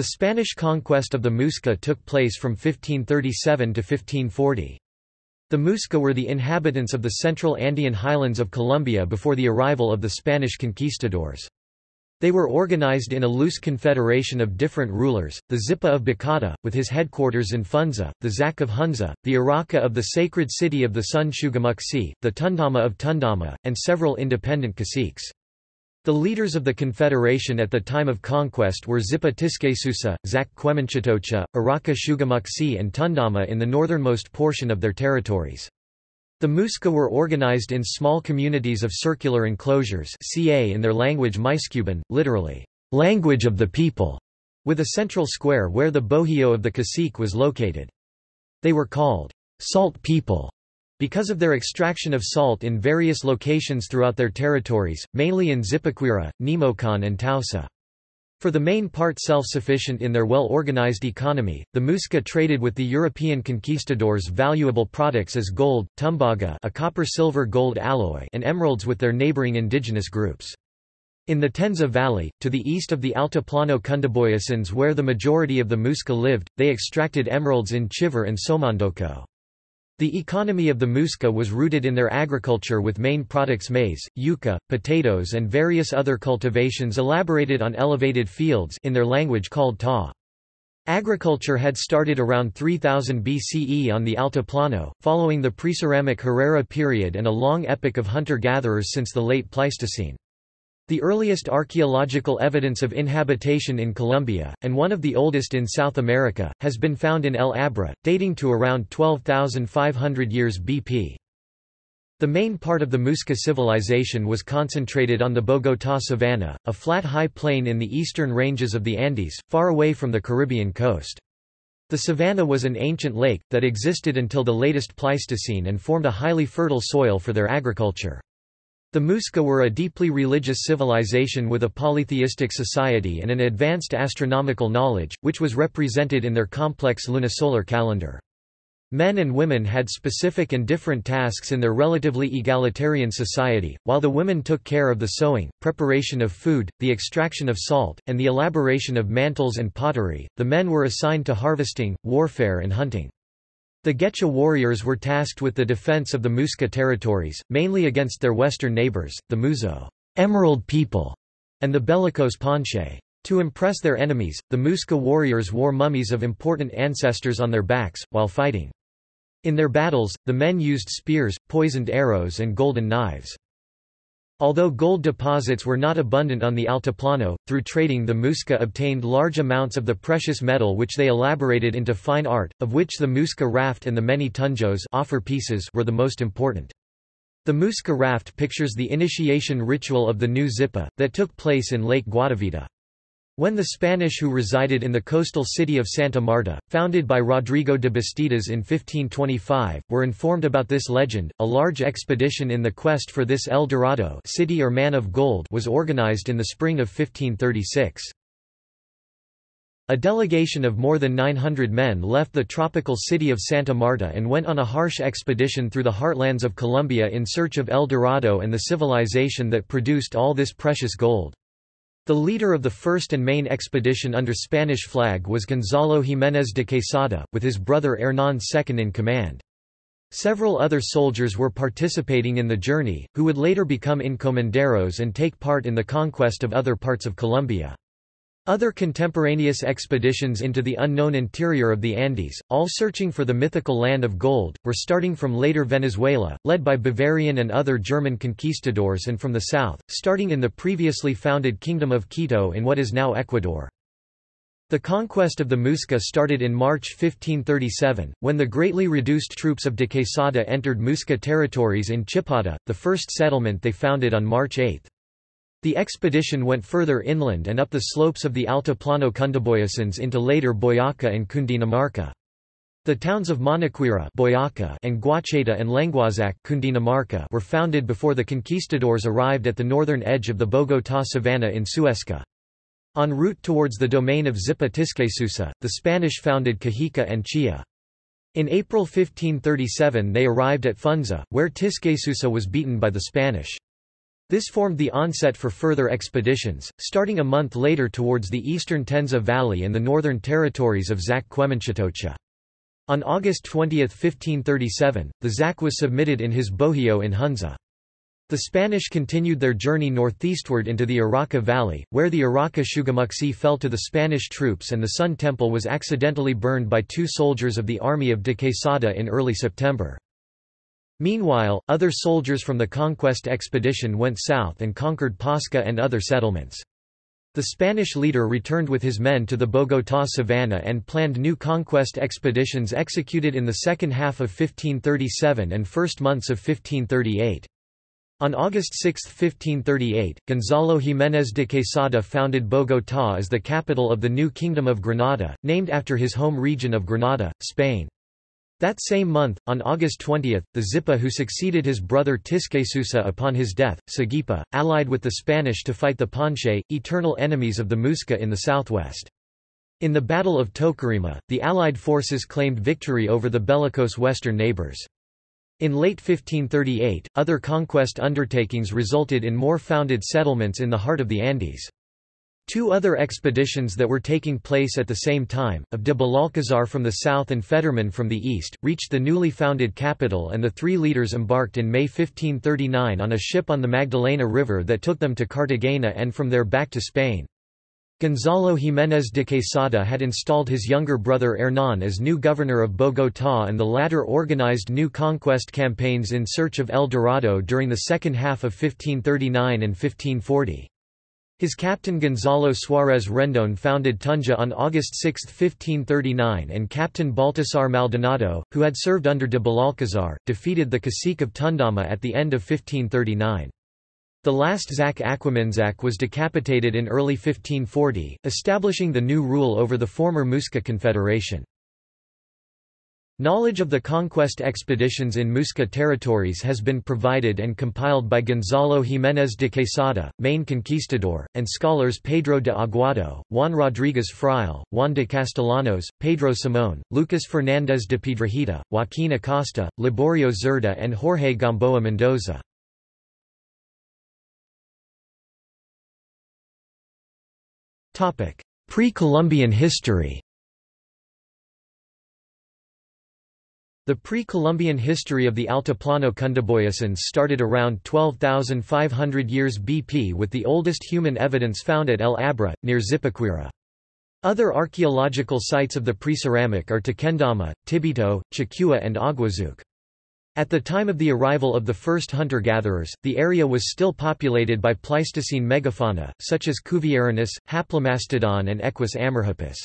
The Spanish conquest of the Muisca took place from 1537 to 1540. The Muisca were the inhabitants of the central Andean highlands of Colombia before the arrival of the Spanish conquistadors. They were organized in a loose confederation of different rulers, the Zipa of Bacata, with his headquarters in Funza, the Zak of Hunza, the Iraca of the sacred city of the sun Sugamuxi, the Tundama of Tundama, and several independent caciques. The leaders of the confederation at the time of conquest were Zipa Tisquesusa, Zak Quemuenchatocha, Iraca Sugamuxi and Tundama in the northernmost portion of their territories. The Muisca were organized in small communities of circular enclosures ca in their language Muysccubun, literally, language of the people, with a central square where the bohio of the cacique was located. They were called salt people because of their extraction of salt in various locations throughout their territories, mainly in Zipaquira, Nemocón and Tausa. For the main part self-sufficient in their well-organized economy, the Muisca traded with the European conquistadors valuable products as gold, tumbaga a copper-silver-gold alloy and emeralds with their neighboring indigenous groups. In the Tenza Valley, to the east of the Altiplano Cundiboyacense where the majority of the Muisca lived, they extracted emeralds in Chivor and Somondoco. The economy of the Muisca was rooted in their agriculture with main products maize, yuca, potatoes and various other cultivations elaborated on elevated fields in their language called ta. Agriculture had started around 3000 BCE on the Altiplano, following the Preceramic Herrera period and a long epoch of hunter-gatherers since the late Pleistocene. The earliest archaeological evidence of inhabitation in Colombia, and one of the oldest in South America, has been found in El Abra, dating to around 12,500 years BP. The main part of the Muisca civilization was concentrated on the Bogotá savanna, a flat high plain in the eastern ranges of the Andes, far away from the Caribbean coast. The savanna was an ancient lake, that existed until the latest Pleistocene and formed a highly fertile soil for their agriculture. The Muisca were a deeply religious civilization with a polytheistic society and an advanced astronomical knowledge, which was represented in their complex lunisolar calendar. Men and women had specific and different tasks in their relatively egalitarian society, while the women took care of the sewing, preparation of food, the extraction of salt, and the elaboration of mantles and pottery, the men were assigned to harvesting, warfare and hunting. The güecha warriors were tasked with the defense of the Muisca territories, mainly against their western neighbors, the Muzo Emerald people", and the Bellicose Panche. To impress their enemies, the Muisca warriors wore mummies of important ancestors on their backs, while fighting. In their battles, the men used spears, poisoned arrows and golden knives. Although gold deposits were not abundant on the Altiplano, through trading the Muisca obtained large amounts of the precious metal which they elaborated into fine art, of which the Muisca raft and the many tunjos offer pieces were the most important. The Muisca raft pictures the initiation ritual of the new Zipa, that took place in Lake Guatavita. When the Spanish who resided in the coastal city of Santa Marta, founded by Rodrigo de Bastidas in 1525, were informed about this legend, a large expedition in the quest for this El Dorado city or man of gold was organized in the spring of 1536. A delegation of more than 900 men left the tropical city of Santa Marta and went on a harsh expedition through the heartlands of Colombia in search of El Dorado and the civilization that produced all this precious gold. The leader of the first and main expedition under Spanish flag was Gonzalo Jiménez de Quesada, with his brother Hernán second in command. Several other soldiers were participating in the journey, who would later become encomenderos and take part in the conquest of other parts of Colombia. Other contemporaneous expeditions into the unknown interior of the Andes, all searching for the mythical land of gold, were starting from later Venezuela, led by Bavarian and other German conquistadors and from the south, starting in the previously founded Kingdom of Quito in what is now Ecuador. The conquest of the Muisca started in March 1537, when the greatly reduced troops of de Quesada entered Muisca territories in Chipata, the first settlement they founded on March 8. The expedition went further inland and up the slopes of the Altiplano Cundiboyacense into later Boyaca and Cundinamarca. The towns of Moniquirá Boyaca and Guacheta and Lenguazaque Cundinamarca were founded before the conquistadors arrived at the northern edge of the Bogotá savanna in Suesca. En route towards the domain of Zipa Tisquesusa, the Spanish founded Cajica and Chía. In April 1537 they arrived at Funza, where Tisquesusa was beaten by the Spanish. This formed the onset for further expeditions, starting a month later towards the eastern Tenza Valley and the northern territories of Zak Quemuenchatocha. On August 20, 1537, the Zak was submitted in his bohio in Hunza. The Spanish continued their journey northeastward into the Iraca Valley, where the Iraca Sugamuxi fell to the Spanish troops and the Sun Temple was accidentally burned by two soldiers of the army of de Quesada in early September. Meanwhile, other soldiers from the conquest expedition went south and conquered Pasca and other settlements. The Spanish leader returned with his men to the Bogotá savanna and planned new conquest expeditions executed in the second half of 1537 and first months of 1538. On August 6, 1538, Gonzalo Jiménez de Quesada founded Bogotá as the capital of the new Kingdom of Granada, named after his home region of Granada, Spain. That same month, on August 20, the Zipa who succeeded his brother Tisquesusa upon his death, Sagipa, allied with the Spanish to fight the Panche, eternal enemies of the Muisca in the southwest. In the Battle of Tocarema, the Allied forces claimed victory over the bellicose western neighbors. In late 1538, other conquest undertakings resulted in more founded settlements in the heart of the Andes. Two other expeditions that were taking place at the same time, of de Belalcazar from the south and Federmann from the east, reached the newly founded capital and the three leaders embarked in May 1539 on a ship on the Magdalena River that took them to Cartagena and from there back to Spain. Gonzalo Jiménez de Quesada had installed his younger brother Hernán as new governor of Bogotá and the latter organized new conquest campaigns in search of El Dorado during the second half of 1539 and 1540. His captain Gonzalo Suárez Rendón founded Tunja on August 6, 1539 and Captain Baltasar Maldonado, who had served under de Belalcazar, defeated the cacique of Tundama at the end of 1539. The last Zak Aquiminzaque was decapitated in early 1540, establishing the new rule over the former Muisca Confederation. Knowledge of the conquest expeditions in Muisca territories has been provided and compiled by Gonzalo Jiménez de Quesada, main conquistador, and scholars Pedro de Aguado, Juan Rodríguez Freyle, Juan de Castellanos, Pedro Simón, Lucas Fernández de Piedrahita, Joaquín Acosta, Liborio Zerda and Jorge Gamboa Mendoza. Pre-Columbian history The pre-Columbian history of the Altiplano Cundiboyacense started around 12,500 years BP with the oldest human evidence found at El Abra, near Zipaquira. Other archaeological sites of the pre-ceramic are Tequendama, Tibito, Checua and Aguazuque. At the time of the arrival of the first hunter-gatherers, the area was still populated by Pleistocene megafauna, such as Cuvieronius, Haplomastodon and Equus Amerhippus.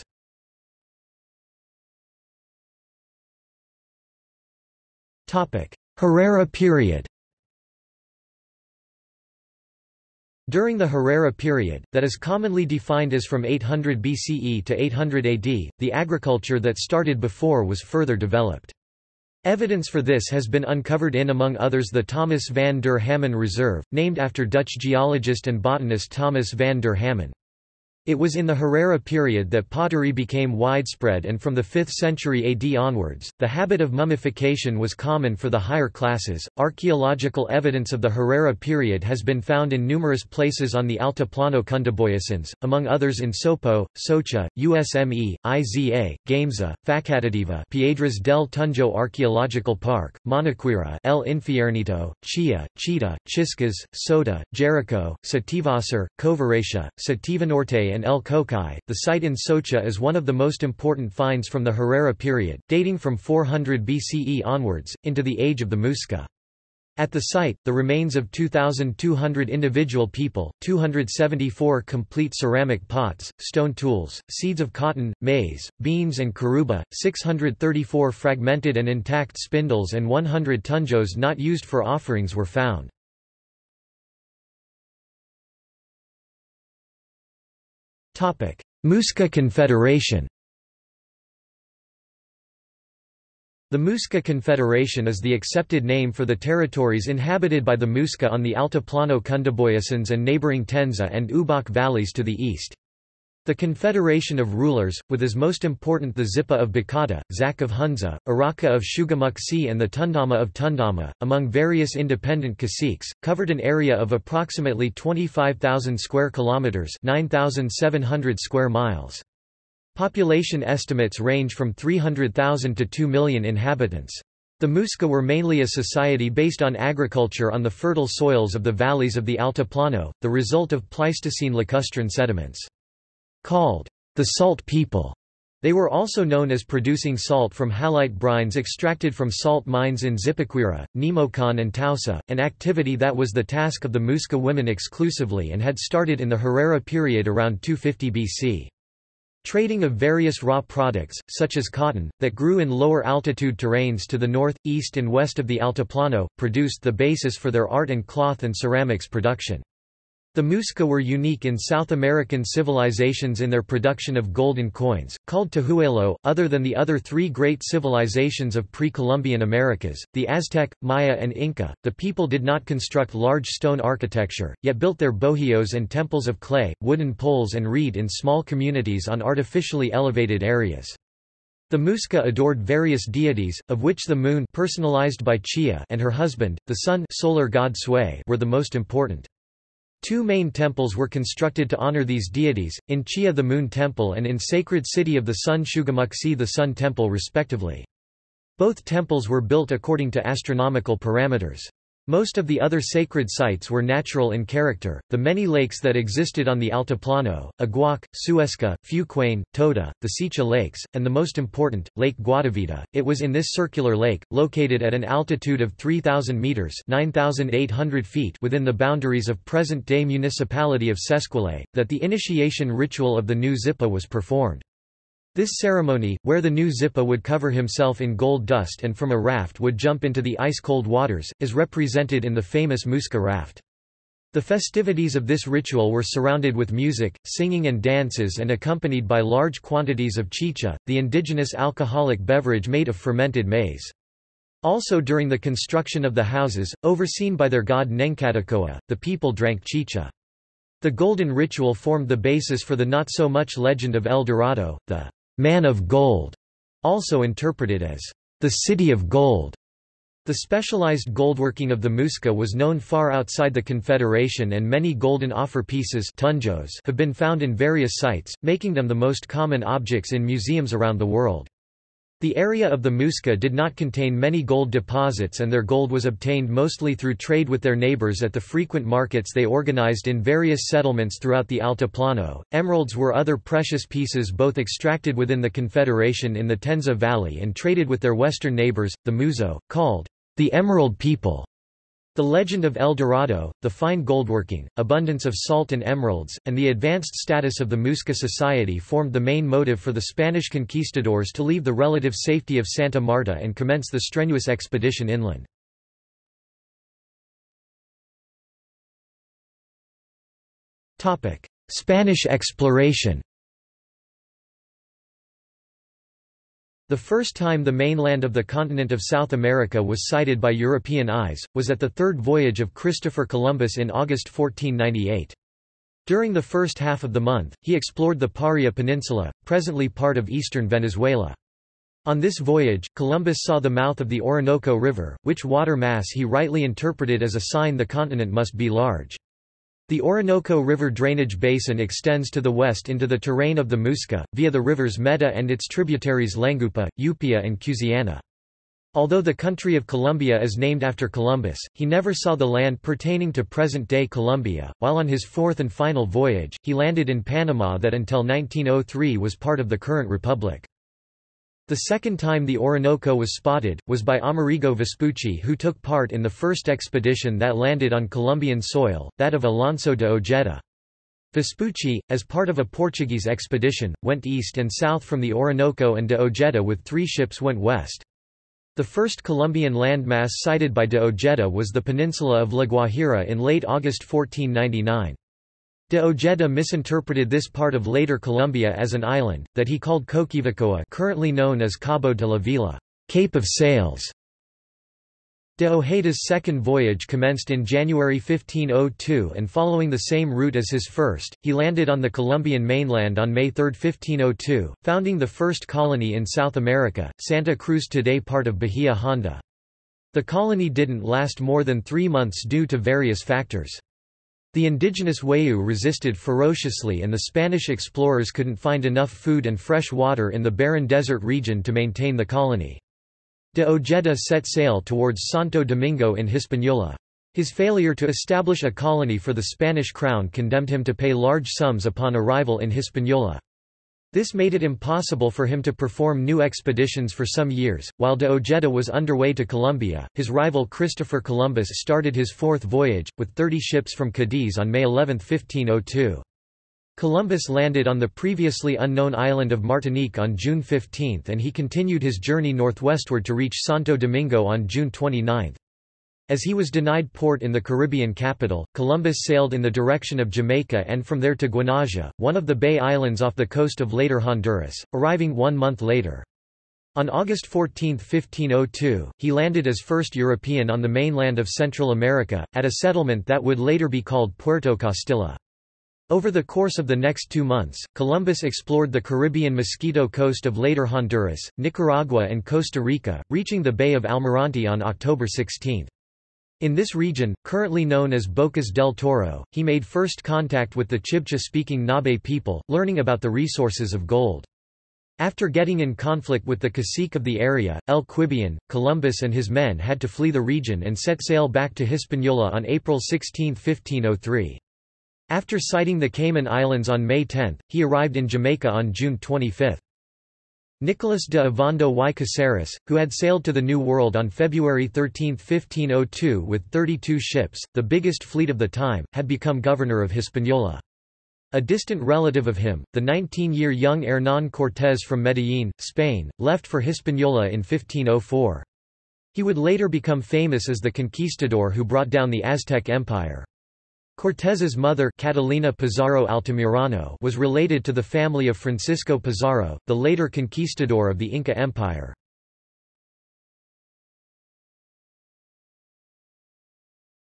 Herrera period During the Herrera period, that is commonly defined as from 800 BCE to 800 AD, the agriculture that started before was further developed. Evidence for this has been uncovered in among others the Thomas van der Hammen Reserve, named after Dutch geologist and botanist Thomas van der Hammen. It was in the Herrera period that pottery became widespread and from the 5th century AD onwards, the habit of mummification was common for the higher classes. Archaeological evidence of the Herrera period has been found in numerous places on the Altiplano Cundiboyacense, among others in Sopo, Socha, USME, Iza, Gámeza, Facatativa, Piedras del Tunjo Archaeological Park, Moniquirá, El Infiernito, Chia, Chita, Chiscas, Sota, Jericó, Sativasur, Covarachía, Sativanorte and El Cocuy. The site in Socha is one of the most important finds from the Herrera period, dating from 400 BCE onwards, into the age of the Muisca. At the site, the remains of 2,200 individual people, 274 complete ceramic pots, stone tools, seeds of cotton, maize, beans and curuba, 634 fragmented and intact spindles and 100 tunjos not used for offerings were found. Muisca Confederation The Muisca Confederation is the accepted name for the territories inhabited by the Muisca on the Altiplano Cundiboyacense and neighboring Tenza and Ubaque valleys to the east. The confederation of rulers, with as most important the Zipa of Bacata, Zak of Hunza, Iraca of Sugamuxi and the Tundama of Tundama, among various independent caciques, covered an area of approximately 25,000 square kilometers, 9,700 square miles. Population estimates range from 300,000 to 2 million inhabitants. The Muisca were mainly a society based on agriculture on the fertile soils of the valleys of the Altiplano, the result of Pleistocene lacustrine sediments. Called the Salt People, they were also known as producing salt from halite brines extracted from salt mines in Zipaquira, Nemocón and Tausa, an activity that was the task of the Muisca women exclusively and had started in the Herrera period around 250 BC. Trading of various raw products, such as cotton, that grew in lower altitude terrains to the north, east and west of the Altiplano, produced the basis for their art and cloth and ceramics production. The Muisca were unique in South American civilizations in their production of golden coins, called tejuelo. Other than the other three great civilizations of pre-Columbian Americas, the Aztec, Maya and Inca, the people did not construct large stone architecture, yet built their bohíos and temples of clay, wooden poles and reed in small communities on artificially elevated areas. The Muisca adored various deities, of which the moon personalized by Chia and her husband, the sun solar god Sué were the most important. Two main temples were constructed to honor these deities, in Chia the Moon Temple and in Sacred City of the Sun Sugamuxi the Sun Temple respectively. Both temples were built according to astronomical parameters. Most of the other sacred sites were natural in character, the many lakes that existed on the Altiplano, Iguaque, Suesca, Fúquene, Tota, the Siecha Lakes, and the most important, Lake Guatavita. It was in this circular lake, located at an altitude of 3,000 meters (9,800 feet) within the boundaries of present-day municipality of Sesquilé, that the initiation ritual of the new Zipa was performed. This ceremony, where the new Zipa would cover himself in gold dust and from a raft would jump into the ice-cold waters, is represented in the famous Muisca raft. The festivities of this ritual were surrounded with music, singing and dances and accompanied by large quantities of chicha, the indigenous alcoholic beverage made of fermented maize. Also during the construction of the houses, overseen by their god Nenkatakoa, the people drank chicha. The golden ritual formed the basis for the not-so-much legend of El Dorado, the man of gold, also interpreted as the city of gold. The specialized goldworking of the Muisca was known far outside the Confederation and many golden offer pieces have been found in various sites, making them the most common objects in museums around the world. The area of the Muisca did not contain many gold deposits and their gold was obtained mostly through trade with their neighbors at the frequent markets they organized in various settlements throughout the Altiplano. Emeralds were other precious pieces both extracted within the Confederation in the Tenza Valley and traded with their western neighbors, the Muzo, called the Emerald People. The legend of El Dorado, the fine goldworking, abundance of salt and emeralds, and the advanced status of the Muisca society formed the main motive for the Spanish conquistadors to leave the relative safety of Santa Marta and commence the strenuous expedition inland. Spanish exploration The first time the mainland of the continent of South America was sighted by European eyes, was at the third voyage of Christopher Columbus in August 1498. During the first half of the month, he explored the Paria Peninsula, presently part of eastern Venezuela. On this voyage, Columbus saw the mouth of the Orinoco River, which water mass he rightly interpreted as a sign the continent must be large. The Orinoco River drainage basin extends to the west into the terrain of the Muisca, via the rivers Meta and its tributaries Lengupá, Upia and Cusiana. Although the country of Colombia is named after Columbus, he never saw the land pertaining to present-day Colombia. While on his fourth and final voyage, he landed in Panama that until 1903 was part of the current republic. The second time the Orinoco was spotted, was by Amerigo Vespucci who took part in the first expedition that landed on Colombian soil, that of Alonso de Ojeda. Vespucci, as part of a Portuguese expedition, went east and south from the Orinoco and de Ojeda with three ships went west. The first Colombian landmass sighted by de Ojeda was the peninsula of La Guajira in late August 1499. De Ojeda misinterpreted this part of later Colombia as an island, that he called Coquivacoa currently known as Cabo de la Vela Cape of Sails". De Ojeda's second voyage commenced in January 1502 and following the same route as his first, he landed on the Colombian mainland on May 3, 1502, founding the first colony in South America, Santa Cruz today part of Bahia Honda. The colony didn't last more than three months due to various factors. The indigenous Wayuu resisted ferociously and the Spanish explorers couldn't find enough food and fresh water in the barren desert region to maintain the colony. De Ojeda set sail towards Santo Domingo in Hispaniola. His failure to establish a colony for the Spanish crown condemned him to pay large sums upon arrival in Hispaniola. This made it impossible for him to perform new expeditions for some years. While de Ojeda was underway to Colombia, his rival Christopher Columbus started his fourth voyage, with 30 ships from Cadiz on May 11, 1502. Columbus landed on the previously unknown island of Martinique on June 15 and he continued his journey northwestward to reach Santo Domingo on June 29. As he was denied port in the Caribbean capital, Columbus sailed in the direction of Jamaica and from there to Guanaja, one of the Bay Islands off the coast of later Honduras, arriving one month later. On August 14, 1502, he landed as first European on the mainland of Central America, at a settlement that would later be called Puerto Castilla. Over the course of the next two months, Columbus explored the Caribbean Mosquito coast of later Honduras, Nicaragua and Costa Rica, reaching the Bay of Almirante on October 16. In this region, currently known as Bocas del Toro, he made first contact with the Chibcha-speaking Ngäbe people, learning about the resources of gold. After getting in conflict with the cacique of the area, El Quibian, Columbus and his men had to flee the region and set sail back to Hispaniola on April 16, 1503. After sighting the Cayman Islands on May 10, he arrived in Jamaica on June 25. Nicholas de Ovando y Caceres, who had sailed to the New World on February 13, 1502 with 32 ships, the biggest fleet of the time, had become governor of Hispaniola. A distant relative of him, the 19-year young Hernán Cortés from Medellín, Spain, left for Hispaniola in 1504. He would later become famous as the conquistador who brought down the Aztec Empire. Cortés's mother Catalina Pizarro Altamirano was related to the family of Francisco Pizarro, the later conquistador of the Inca Empire.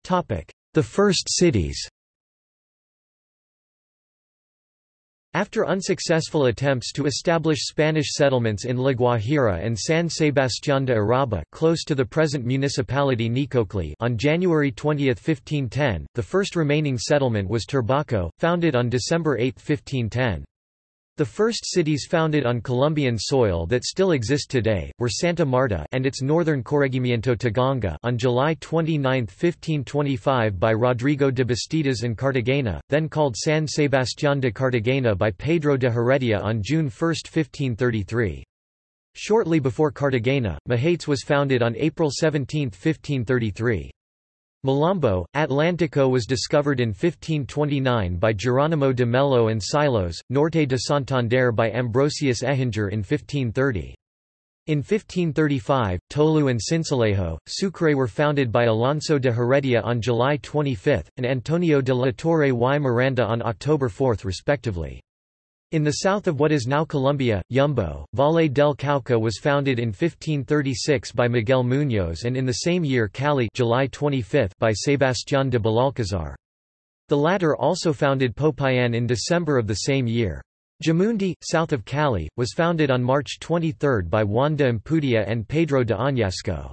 The first cities After unsuccessful attempts to establish Spanish settlements in La Guajira and San Sebastián de Urabá close to the present municipality Necoclí on January 20, 1510, the first remaining settlement was Turbaco, founded on December 8, 1510. The first cities founded on Colombian soil that still exist today, were Santa Marta and its northern corregimiento Taganga on July 29, 1525 by Rodrigo de Bastidas and Cartagena, then called San Sebastián de Cartagena by Pedro de Heredia on June 1, 1533. Shortly before Cartagena, Mahates was founded on April 17, 1533. Malambo, Atlántico was discovered in 1529 by Geronimo de Melo and Silos, Norte de Santander by Ambrosius Ehinger in 1530. In 1535, Tolu and Sincelejo, Sucre were founded by Alonso de Heredia on July 25, and Antonio de la Torre y Miranda on October 4 respectively. In the south of what is now Colombia, Yumbo, Valle del Cauca was founded in 1536 by Miguel Muñoz and in the same year Cali July 25 by Sebastián de Belalcázar. The latter also founded Popayan in December of the same year. Jamundi, south of Cali, was founded on March 23 by Juan de Ampudia and Pedro de Añasco.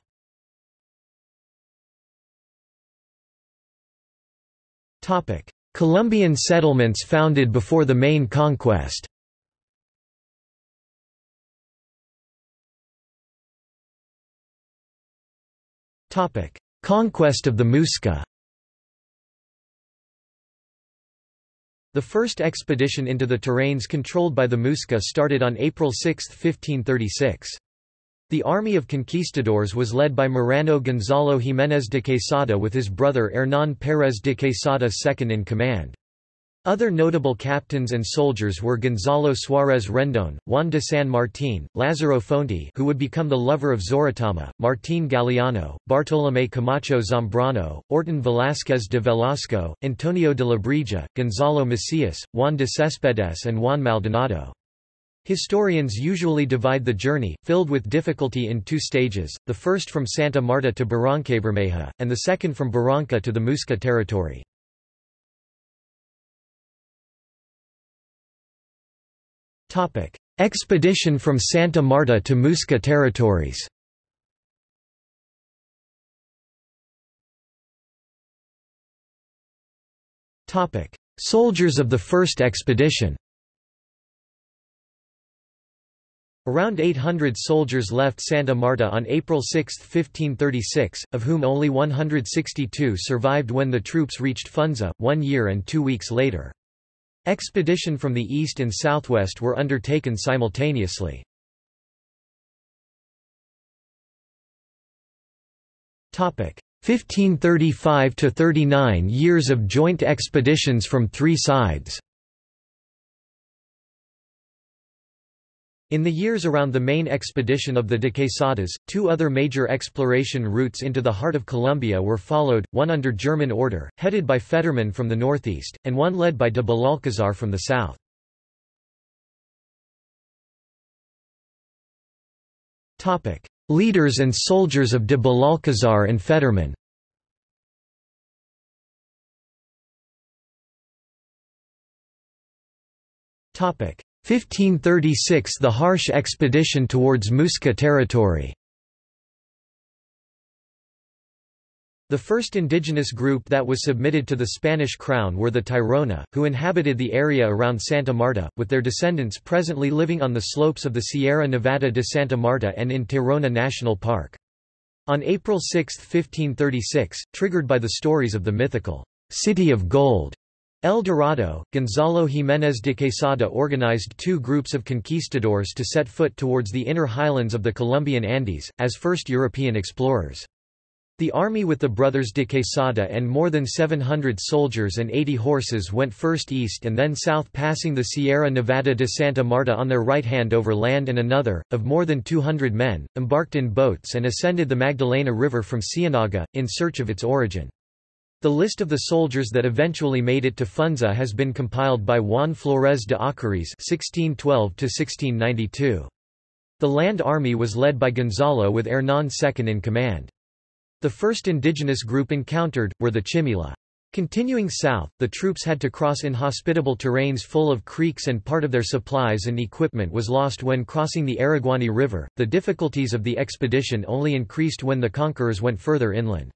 Colombian settlements founded before the main conquest. Conquest of the Muisca. The first expedition into the terrains controlled by the Muisca started on April 6, 1536. The army of conquistadors was led by Marano Gonzalo Jiménez de Quesada with his brother Hernán Pérez de Quesada second in command. Other notable captains and soldiers were Gonzalo Suárez Rendón, Juan de San Martín, Lázaro Fonte who would become the lover of Zoratama, Martín Galeano, Bartolomé Camacho Zambrano, Ortún Velázquez de Velasco, Antonio de Lebrija, Gonzalo Macías, Juan de Céspedes and Juan Maldonado. Historians usually divide the journey, filled with difficulty in two stages, the first from Santa Marta to Barrancabermeja, and the second from Barranca to the Muisca territory. Expedition from Santa Marta to Muisca territories. Soldiers of the first expedition Around 800 soldiers left Santa Marta on April 6, 1536, of whom only 162 survived when the troops reached Funza, one year and two weeks later. Expedition from the east and southwest were undertaken simultaneously. Topic 1535 to 39 years of joint expeditions from three sides In the years around the main expedition of the de Quesadas, two other major exploration routes into the heart of Colombia were followed, one under German order, headed by Federmann from the northeast, and one led by de Belalcazar from the south. Leaders and soldiers of de Belalcazar and Federmann 1536 – The harsh expedition towards Muisca territory The first indigenous group that was submitted to the Spanish crown were the Tairona, who inhabited the area around Santa Marta, with their descendants presently living on the slopes of the Sierra Nevada de Santa Marta and in Tairona National Park. On April 6, 1536, triggered by the stories of the mythical City of Gold El Dorado, Gonzalo Jiménez de Quesada organized two groups of conquistadors to set foot towards the inner highlands of the Colombian Andes, as first European explorers. The army with the brothers de Quesada and more than 700 soldiers and 80 horses went first east and then south passing the Sierra Nevada de Santa Marta on their right hand over land and another, of more than 200 men, embarked in boats and ascended the Magdalena River from Cienaga, in search of its origin. The list of the soldiers that eventually made it to Funza has been compiled by Juan Flores de Ocariz (1612–1692). The land army was led by Gonzalo with Hernán second in command. The first indigenous group encountered, were the Chimila. Continuing south, the troops had to cross inhospitable terrains full of creeks and part of their supplies and equipment was lost when crossing the Ariguaní River. The difficulties of the expedition only increased when the conquerors went further inland.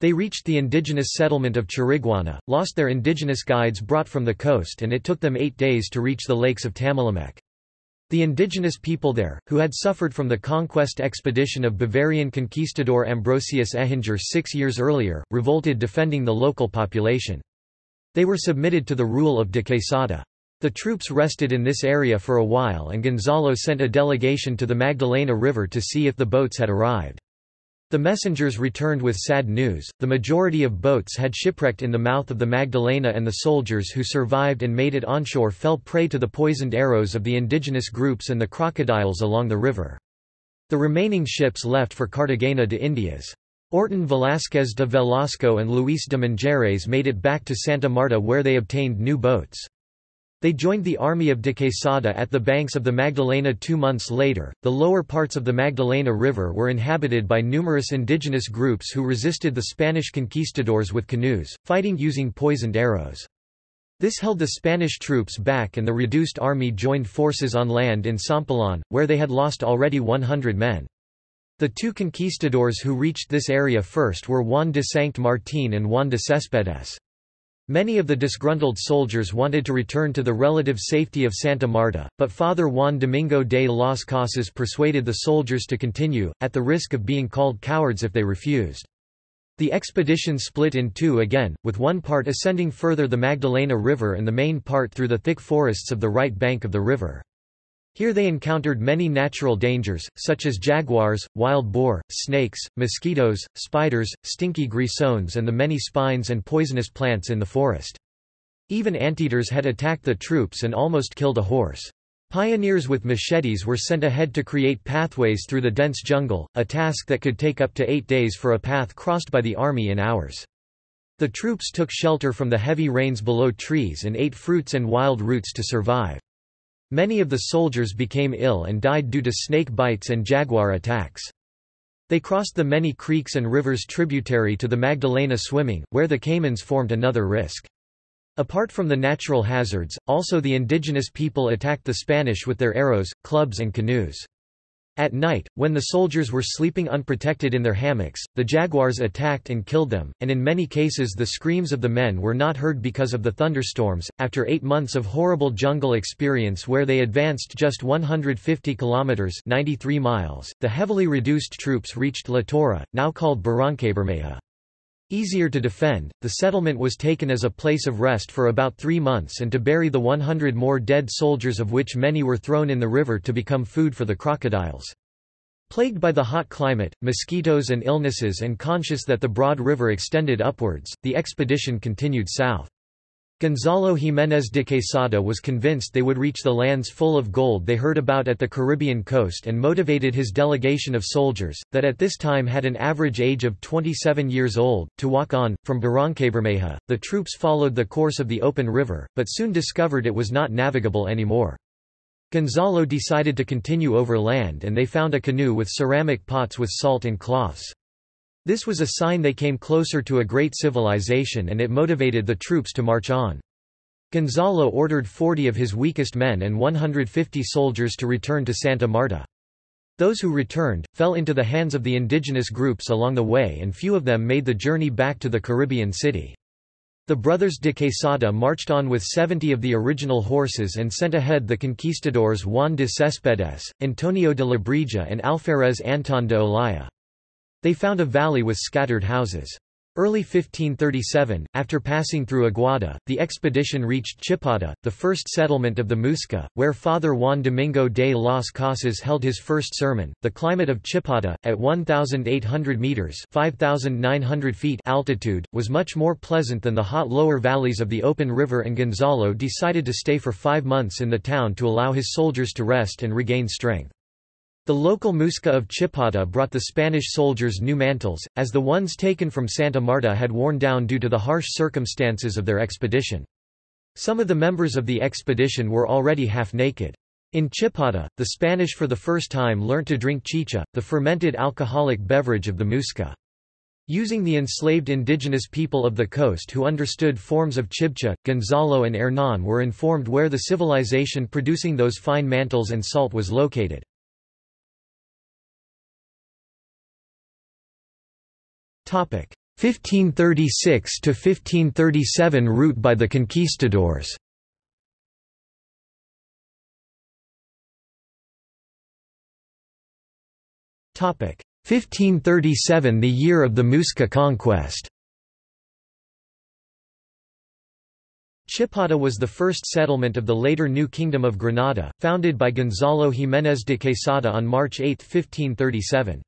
They reached the indigenous settlement of Chiriguana, lost their indigenous guides brought from the coast and it took them eight days to reach the lakes of Tamalameque. The indigenous people there, who had suffered from the conquest expedition of Bavarian conquistador Ambrosius Ehinger six years earlier, revolted defending the local population. They were submitted to the rule of de Quesada. The troops rested in this area for a while and Gonzalo sent a delegation to the Magdalena River to see if the boats had arrived. The messengers returned with sad news, the majority of boats had shipwrecked in the mouth of the Magdalena and the soldiers who survived and made it onshore fell prey to the poisoned arrows of the indigenous groups and the crocodiles along the river. The remaining ships left for Cartagena de Indias. Ortún Velázquez de Velasco and Luis de Manjarrés made it back to Santa Marta where they obtained new boats. They joined the army of de Quesada at the banks of the Magdalena two months later. The lower parts of the Magdalena River were inhabited by numerous indigenous groups who resisted the Spanish conquistadors with canoes, fighting using poisoned arrows. This held the Spanish troops back and the reduced army joined forces on land in Sompallón, where they had lost already 100 men. The two conquistadors who reached this area first were Juan de San Martín and Juan de Cespedes. Many of the disgruntled soldiers wanted to return to the relative safety of Santa Marta, but Father Juan Domingo de las Casas persuaded the soldiers to continue, at the risk of being called cowards if they refused. The expedition split in two again, with one part ascending further the Magdalena River and the main part through the thick forests of the right bank of the river. Here they encountered many natural dangers, such as jaguars, wild boar, snakes, mosquitoes, spiders, stinky grisones and the many spines and poisonous plants in the forest. Even anteaters had attacked the troops and almost killed a horse. Pioneers with machetes were sent ahead to create pathways through the dense jungle, a task that could take up to eight days for a path crossed by the army in hours. The troops took shelter from the heavy rains below trees and ate fruits and wild roots to survive. Many of the soldiers became ill and died due to snake bites and jaguar attacks. They crossed the many creeks and rivers tributary to the Magdalena swimming, where the caimans formed another risk. Apart from the natural hazards, also the indigenous people attacked the Spanish with their arrows, clubs and canoes. At night, when the soldiers were sleeping unprotected in their hammocks, the jaguars attacked and killed them, and in many cases the screams of the men were not heard because of the thunderstorms. After eight months of horrible jungle experience where they advanced just 150 kilometers (93 miles), the heavily reduced troops reached La Torre, now called Barrancabermeja. Easier to defend, the settlement was taken as a place of rest for about three months and to bury the 100 more dead soldiers of which many were thrown in the river to become food for the crocodiles. Plagued by the hot climate, mosquitoes and illnesses and conscious that the broad river extended upwards, the expedition continued south. Gonzalo Jiménez de Quesada was convinced they would reach the lands full of gold they heard about at the Caribbean coast and motivated his delegation of soldiers, that at this time had an average age of 27 years old, to walk on. From Barrancabermeja, the troops followed the course of the open river, but soon discovered it was not navigable anymore. Gonzalo decided to continue over land and they found a canoe with ceramic pots with salt and cloths. This was a sign they came closer to a great civilization and it motivated the troops to march on. Gonzalo ordered 40 of his weakest men and 150 soldiers to return to Santa Marta. Those who returned, fell into the hands of the indigenous groups along the way and few of them made the journey back to the Caribbean city. The brothers de Quesada marched on with 70 of the original horses and sent ahead the conquistadors Juan de Céspedes, Antonio de Lebrija and Alferez Antón de Olaya. They found a valley with scattered houses. Early 1537, after passing through Aguada, the expedition reached Chipata, the first settlement of the Muisca, where Father Juan Domingo de las Casas held his first sermon. The climate of Chipata, at 1,800 meters (5,900 feet) altitude, was much more pleasant than the hot lower valleys of the open river, and Gonzalo decided to stay for five months in the town to allow his soldiers to rest and regain strength. The local Muisca of Chipata brought the Spanish soldiers new mantles, as the ones taken from Santa Marta had worn down due to the harsh circumstances of their expedition. Some of the members of the expedition were already half naked. In Chipata, the Spanish for the first time learnt to drink chicha, the fermented alcoholic beverage of the Muisca. Using the enslaved indigenous people of the coast who understood forms of chibcha, Gonzalo and Hernán were informed where the civilization producing those fine mantles and salt was located. 1536 to 1537 route by the conquistadors. Topic 1537 the year of the Muisca conquest. Chipata was the first settlement of the later New Kingdom of Granada, founded by Gonzalo Jiménez de Quesada on March 8, 1537.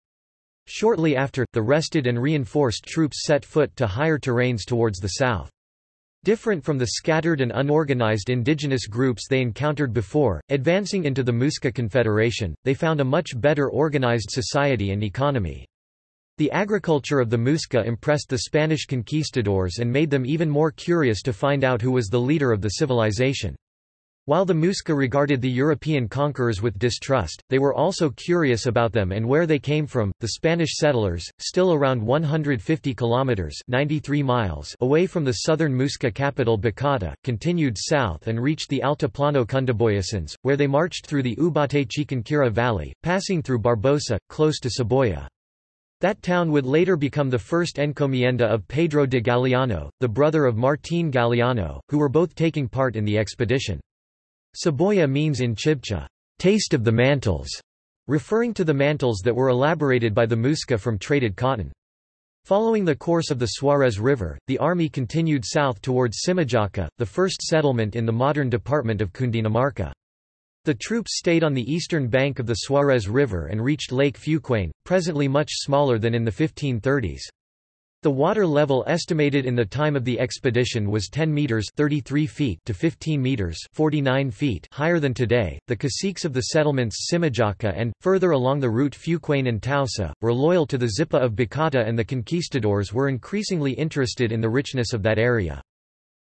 Shortly after, the rested and reinforced troops set foot to higher terrains towards the south. Different from the scattered and unorganized indigenous groups they encountered before, advancing into the Muisca Confederation, they found a much better organized society and economy. The agriculture of the Muisca impressed the Spanish conquistadors and made them even more curious to find out who was the leader of the civilization. While the Muisca regarded the European conquerors with distrust, they were also curious about them and where they came from. The Spanish settlers, still around 150 kilometers (93 miles) away from the southern Muisca capital Bacata, continued south and reached the Altiplano Cundiboyacense, where they marched through the Ubate Chiquinquirá Valley, passing through Barbosa, close to Saboya. That town would later become the first encomienda of Pedro de Galeano, the brother of Martín Galeano, who were both taking part in the expedition. Saboya means in Chibcha, taste of the mantles, referring to the mantles that were elaborated by the Muisca from traded cotton. Following the course of the Suarez River, the army continued south towards Simijaca, the first settlement in the modern department of Cundinamarca. The troops stayed on the eastern bank of the Suarez River and reached Lake Fuquene, presently much smaller than in the 1530s. The water level estimated in the time of the expedition was 10 meters (33 feet) to 15 meters (49 feet) higher than today. The caciques of the settlements Simijaca and further along the route Fuquene and Tausa were loyal to the Zipa of Bacata and the conquistadors were increasingly interested in the richness of that area.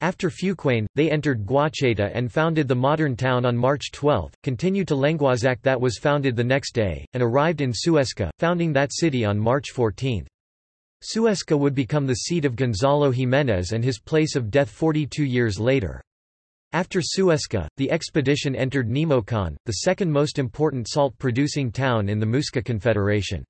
After Fuquene, they entered Guacheta and founded the modern town on March 12, continued to Lenguazaque that was founded the next day, and arrived in Suesca, founding that city on March 14. Suesca would become the seat of Gonzalo Jiménez and his place of death 42 years later. After Suesca, the expedition entered Nemocón, the second most important salt-producing town in the Muisca Confederation.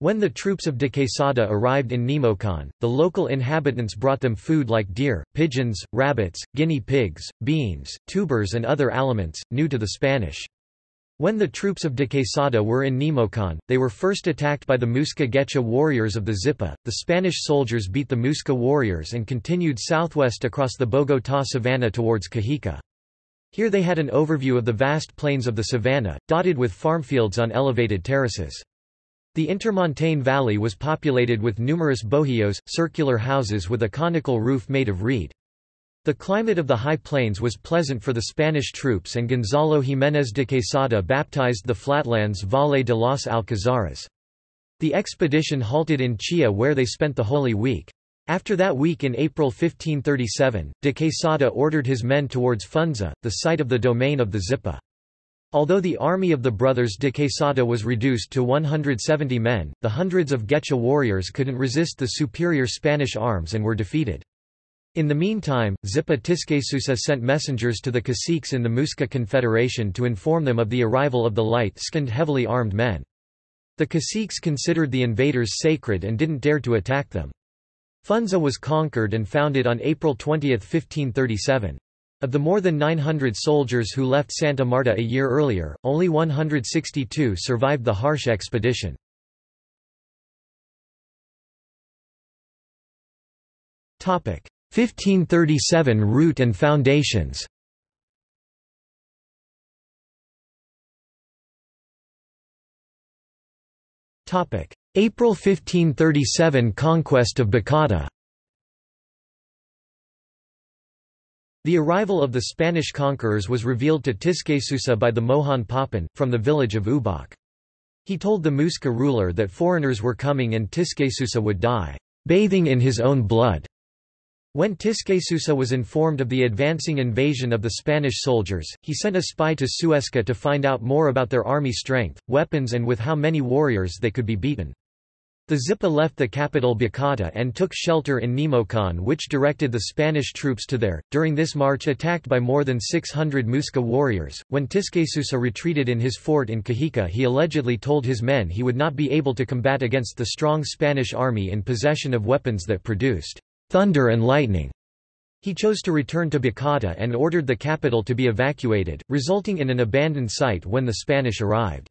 When the troops of de Quesada arrived in Nemocón, the local inhabitants brought them food like deer, pigeons, rabbits, guinea pigs, beans, tubers and other aliments, new to the Spanish. When the troops of de Quesada were in Nemocón, they were first attacked by the Muisca güecha warriors of the Zipa. The Spanish soldiers beat the Muisca warriors and continued southwest across the Bogotá savanna towards Cajica. Here they had an overview of the vast plains of the savanna, dotted with farmfields on elevated terraces. The Intermontane Valley was populated with numerous bohíos, circular houses with a conical roof made of reed. The climate of the high plains was pleasant for the Spanish troops and Gonzalo Jiménez de Quesada baptized the flatlands Valle de los Alcazares. The expedition halted in Chía where they spent the Holy Week. After that week in April 1537, de Quesada ordered his men towards Funza, the site of the domain of the Zipa. Although the army of the brothers de Quesada was reduced to 170 men, the hundreds of güecha warriors couldn't resist the superior Spanish arms and were defeated. In the meantime, Zipa Tisquesusa sent messengers to the caciques in the Muisca Confederation to inform them of the arrival of the light-skinned heavily armed men. The caciques considered the invaders sacred and didn't dare to attack them. Funza was conquered and founded on April 20, 1537. Of the more than 900 soldiers who left Santa Marta a year earlier, only 162 survived the harsh expedition. Topic: 1537 Route and foundations April 1537 Conquest of Bacata The arrival of the Spanish conquerors was revealed to Tisquesusa by the Mohan Popón, from the village of Ubaque. He told the Muisca ruler that foreigners were coming and Tisquesusa would die, bathing in his own blood. When Tisquesusa was informed of the advancing invasion of the Spanish soldiers, he sent a spy to Suesca to find out more about their army strength, weapons and with how many warriors they could be beaten. The Zipa left the capital Bacata and took shelter in Nemocón which directed the Spanish troops to there, during this march attacked by more than 600 Muisca warriors. When Tisquesusa retreated in his fort in Cajica he allegedly told his men he would not be able to combat against the strong Spanish army in possession of weapons that produced thunder and lightning. He chose to return to Bacata and ordered the capital to be evacuated, resulting in an abandoned site when the Spanish arrived.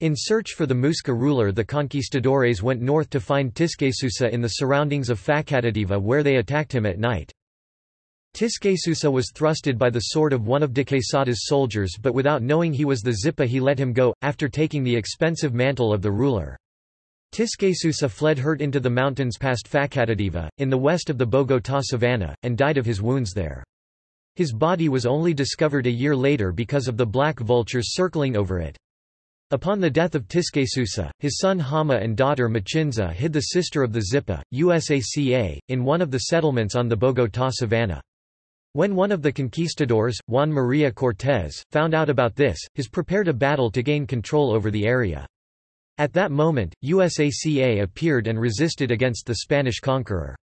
In search for the Muisca ruler the conquistadores went north to find Tisquesusa in the surroundings of Facatativá where they attacked him at night. Tisquesusa was thrusted by the sword of one of de Quesada's soldiers but without knowing he was the Zipa he let him go, after taking the expensive mantle of the ruler. Tisquesusa fled hurt into the mountains past Facatativá, in the west of the Bogotá savanna, and died of his wounds there. His body was only discovered a year later because of the black vultures circling over it. Upon the death of Tisquesusa, his son Hama and daughter Machinza hid the sister of the Zipa, USACA, in one of the settlements on the Bogotá savanna. When one of the conquistadors, Juan María Cortés, found out about this, his prepared a battle to gain control over the area. At that moment, USACA appeared and resisted against the Spanish conqueror.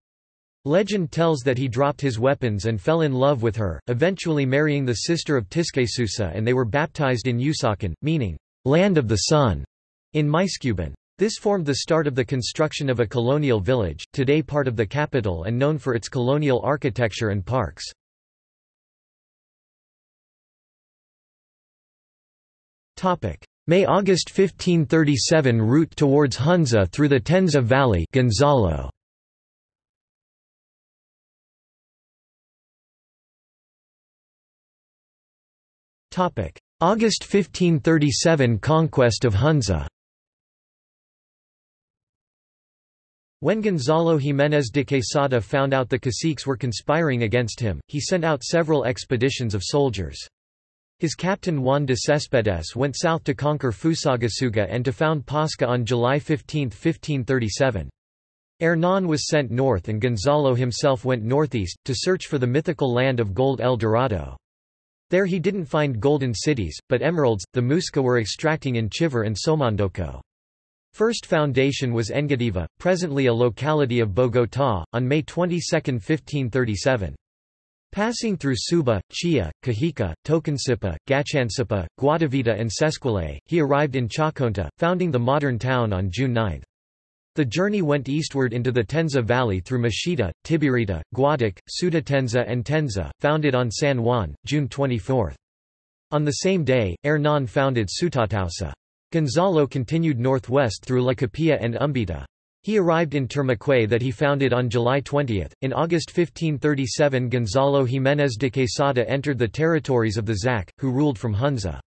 Legend tells that he dropped his weapons and fell in love with her, eventually marrying the sister of Tisquesusa and they were baptized in Usaquén, meaning, land of the sun, in Muysccubun. This formed the start of the construction of a colonial village, today part of the capital and known for its colonial architecture and parks. May–August 1537 route towards Hunza through the Tenza Valley Gonzalo. August 1537 Conquest of Hunza When Gonzalo Jiménez de Quesada found out the caciques were conspiring against him, he sent out several expeditions of soldiers. His captain Juan de Cespedes went south to conquer Fusagasugá and to found Pasca on July 15, 1537. Hernán was sent north and Gonzalo himself went northeast, to search for the mythical land of gold El Dorado. There he didn't find golden cities, but emeralds, the Muisca were extracting in Chivor and Somondoco. First foundation was Engativá, presently a locality of Bogotá, on May 22, 1537. Passing through Suba, Chía, Cajica, Tocancipá, Gachancipá, Guatavita and Sesquilé, he arrived in Chocontá, founding the modern town on June 9. The journey went eastward into the Tenza Valley through Machetá, Tibirita, Guateque, Sutatenza and Tenza, founded on San Juan, June 24. On the same day, Hernán founded Sutatausa. Gonzalo continued northwest through La Capilla and Umbita. He arrived in Turmequé that he founded on July 20. In August 1537 Gonzalo Jiménez de Quesada entered the territories of the Zaque, who ruled from Hunza.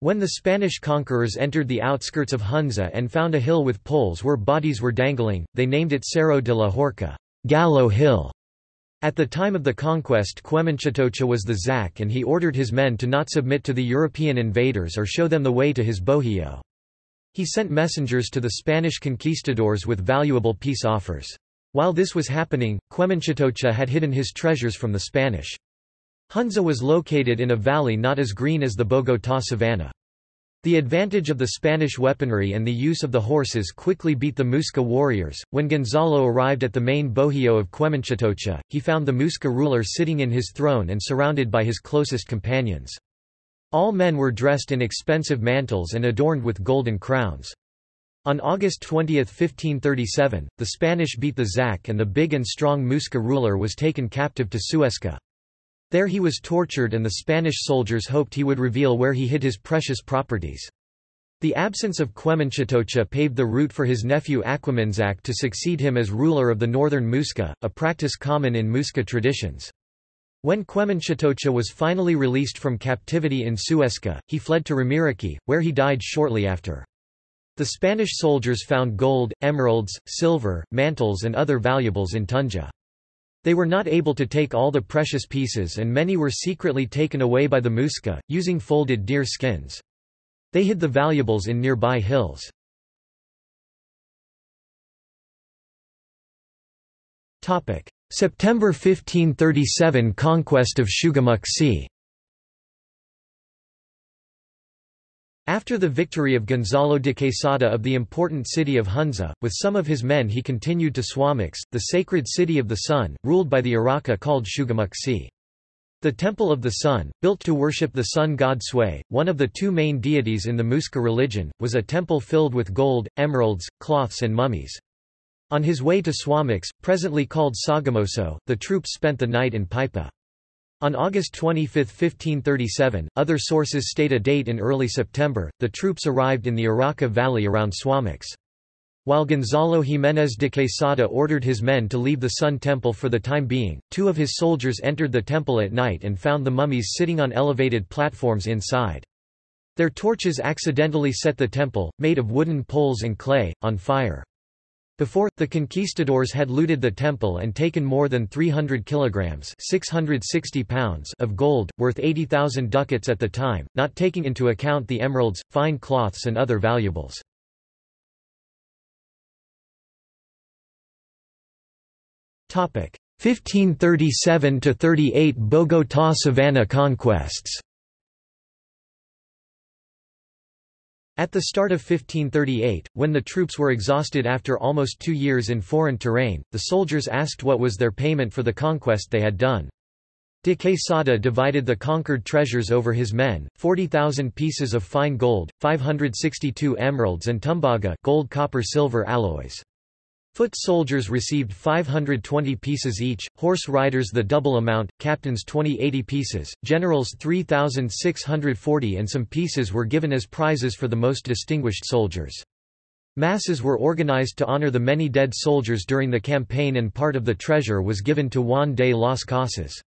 When the Spanish conquerors entered the outskirts of Hunza and found a hill with poles where bodies were dangling, they named it Cerro de la Horca Gallo Hill". At the time of the conquest Quemuenchatocha was the Zaque and he ordered his men to not submit to the European invaders or show them the way to his bohío. He sent messengers to the Spanish conquistadors with valuable peace offers. While this was happening, Quemuenchatocha had hidden his treasures from the Spanish. Hunza was located in a valley not as green as the Bogotá savanna. The advantage of the Spanish weaponry and the use of the horses quickly beat the Muisca warriors. When Gonzalo arrived at the main bohío of Quemuenchatocha, he found the Muisca ruler sitting in his throne and surrounded by his closest companions. All men were dressed in expensive mantles and adorned with golden crowns. On August 20, 1537, the Spanish beat the Zaque and the big and strong Muisca ruler was taken captive to Suesca. There he was tortured and the Spanish soldiers hoped he would reveal where he hid his precious properties. The absence of Quemuenchatocha paved the route for his nephew Aquiminzaque to succeed him as ruler of the northern Muisca, a practice common in Muisca traditions. When Quemuenchatocha was finally released from captivity in Suesca, he fled to Ramirique, where he died shortly after. The Spanish soldiers found gold, emeralds, silver, mantles and other valuables in Tunja. They were not able to take all the precious pieces and many were secretly taken away by the Muisca, using folded deer skins. They hid the valuables in nearby hills. September 1537 Conquest of Sugamuxi After the victory of Gonzalo de Quesada of the important city of Hunza, with some of his men he continued to Suamox, the sacred city of the sun, ruled by the Iraca called Sugamuxi. The Temple of the Sun, built to worship the sun god Sué, one of the two main deities in the Muisca religion, was a temple filled with gold, emeralds, cloths and mummies. On his way to Suamox, presently called Sogamoso, the troops spent the night in Paipa. On August 25, 1537, other sources state a date in early September, the troops arrived in the Iraca Valley around Suamox. While Gonzalo Jiménez de Quesada ordered his men to leave the Sun Temple for the time being, two of his soldiers entered the temple at night and found the mummies sitting on elevated platforms inside. Their torches accidentally set the temple, made of wooden poles and clay, on fire. Before, the conquistadors had looted the temple and taken more than 300 kilograms 660 pounds of gold, worth 80,000 ducats at the time, not taking into account the emeralds, fine cloths and other valuables. Topic 1537 to 38 Bogotá Savannah conquests. At the start of 1538, when the troops were exhausted after almost two years in foreign terrain, the soldiers asked what was their payment for the conquest they had done. De Quesada divided the conquered treasures over his men, 40,000 pieces of fine gold, 562 emeralds and tumbaga gold copper silver alloys. Foot soldiers received 520 pieces each, horse riders the double amount, captains 20 pieces, generals 3,640 and some pieces were given as prizes for the most distinguished soldiers. Masses were organized to honor the many dead soldiers during the campaign and part of the treasure was given to Juan de las Casas.